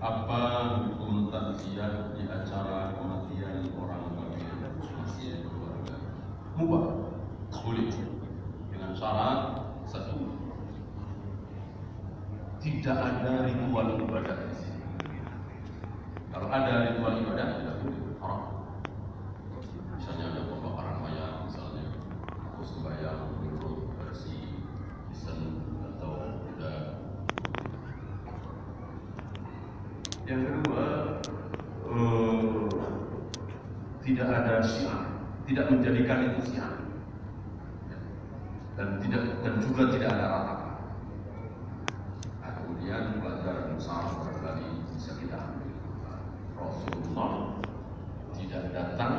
apa hukum takziah di acara kematian orang kafir masih keluarga? Mubah, boleh dengan syarat satu tidak ada ritual sini. Kalau ada ritual Yang kedua, eh, tidak ada syiar, tidak menjadikan itu syiar, dan tidak dan juga tidak ada ratapan. Nah, kemudian pelajaran besar barangkali bisa kita ambil. Rasulullah tidak datang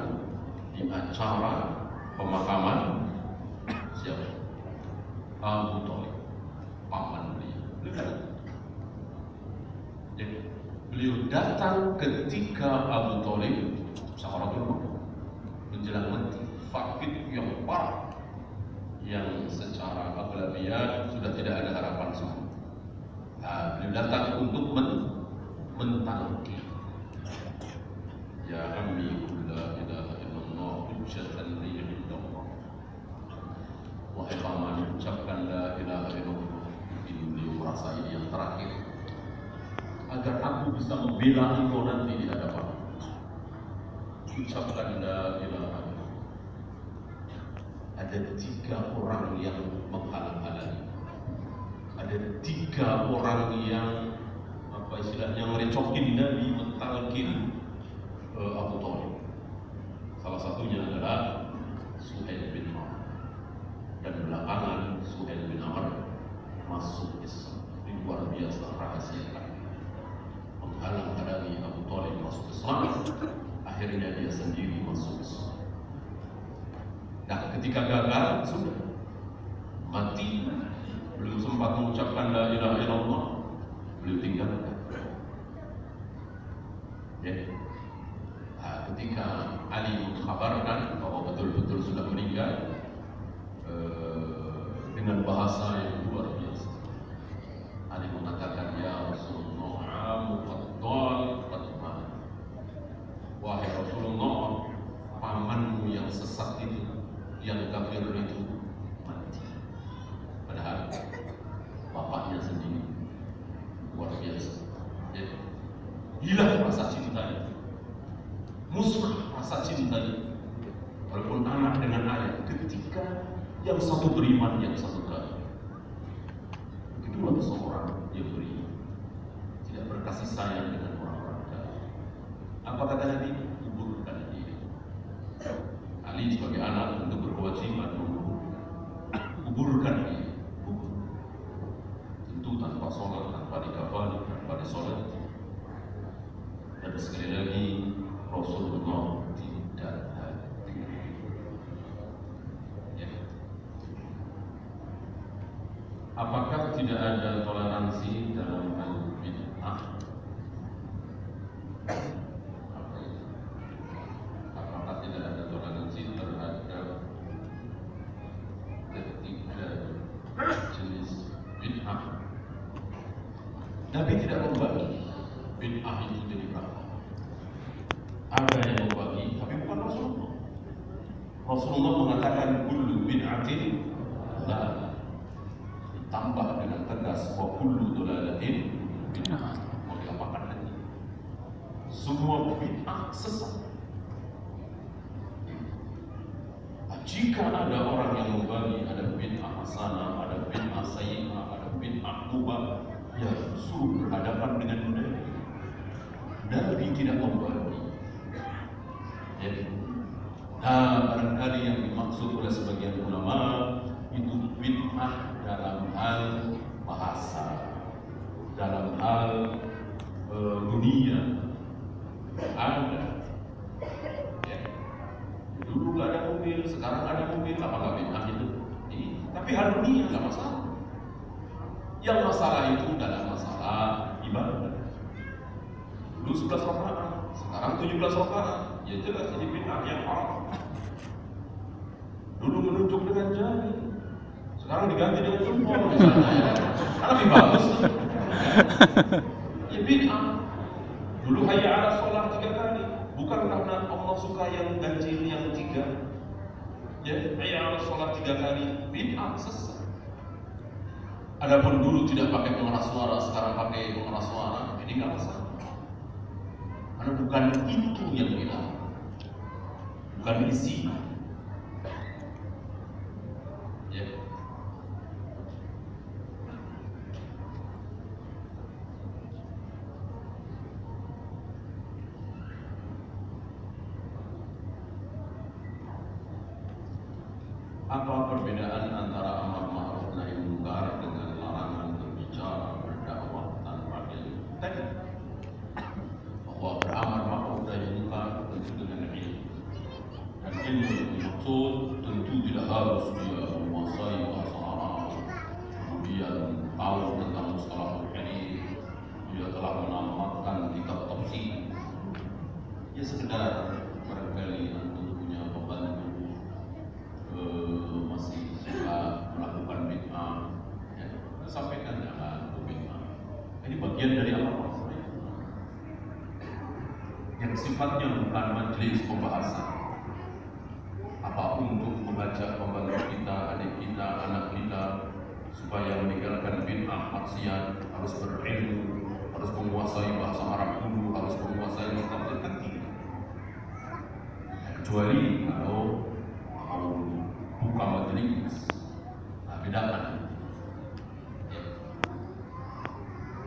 di acara pemakaman siapa? Abu Thalib, paman beliau. Datang. Jadi, beliau datang ketika Abu Thalib sakaratul maut menjelang mati fakir yang parah yang secara aglabiat sudah tidak ada harapan semua. Nah, beliau datang untuk men mentalki. Ya ammi la ilaha illallah hujjatan li. Wahai paman, ucapkan la ilaha illallah. Ini beliau merasa ini yang terakhir agar aku bisa membela engkau nanti di hadapan. Ucapkan la ilaha ada tiga orang yang menghalang-halangi. Ada tiga orang yang apa istilahnya merecokin Nabi mentalkin uh, Abu Thalib salah satunya adalah Suhail bin Amr dan belakangan Suhail bin Amr masuk Islam. Ini luar biasa rahasia menghalang-halangi Abu Thalib masuk Islam akhirnya dia sendiri masuk. Islam nah ketika gagal sudah. Mati. Belum sempat mengucapkan la ilaha illallah. Beliau tinggalkan. Ya. Nah, ketika Ali mengkabarkan bahwa betul-betul sudah meninggal eh, dengan bahasa yang luar biasa Ali mengatakan ya Rasulullah amu qaddal qadman Wahai Rasulullah pamanmu yang sesat itu kafir itu. Mati. Padahal bapaknya sendiri. Luar biasa. Ya. hilang rasa cintanya musnah rasa cintanya walaupun anak dengan ayah ketika yang satu beriman yang satu kafir kedua seseorang yang beriman. Tidak berkasih sayang dengan orang-orang kafir apa kata Nabi disolat dan sekali lagi Rasulullah tidak hadir ya. Apakah tidak ada toleransi dalam hal bid'ah? Apakah tidak ada toleransi terhadap jenis bid'ah? Nabi tidak membagi bid'ah itu jadi berapa. Ada yang membagi, tapi bukan Rasulullah. Rasulullah mengatakan kullu bid'atin dalalah ditambah dengan tegas wa kullu dhalalatin bid'ah mau diapakan lagi semua bid'ah sesat jika ada orang yang membagi ada bid'ah hasanah ada bid'ah sayyi'ah ada bid'ah mubah ya suruh berhadapan dengan Nabi Tidak membagi ya Nah, barangkali yang dimaksud oleh sebagian ulama itu bid'ah dalam hal bahasa, dalam hal e, dunia. Ada. Ya. Dulu nggak ada mobil, sekarang ada mobil, apa nggak bid'ah itu? Iya. Tapi hal dunia nggak masalah. Yang masalah itu dalam masalah ibadah. Dulu 11 rakaat, sekarang 17 rakaat. Ya jelas ini bid'ah yang haram. Dulu menunjuk dengan jari, sekarang diganti dengan jempol. Kan lebih bagus. Ya bid'ah. Dulu hanya ada sholat tiga kali, bukan karena Allah suka yang ganjil yang tiga. Ya, hanya ada sholat tiga kali, bid'ah sesat. Adapun dulu tidak pakai pengeras suara, sekarang pakai pengeras suara, ini nggak masalah. Bukan itu yang dilarang, bukan isinya. Ya. Apa perbedaan antara amar ma'ruf nahi munkar dengan bagian dari apa? Yang sifatnya bukan majelis pembahasan. Apa untuk mengajak pembantu kita, adik kita, anak kita supaya meninggalkan bid'ah maksiat harus berilmu harus menguasai bahasa Arab dulu harus menguasai tafsir kan kecuali kalau mau buka majelis. Nah, bedakan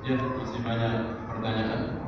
ya masih banyak pertanyaan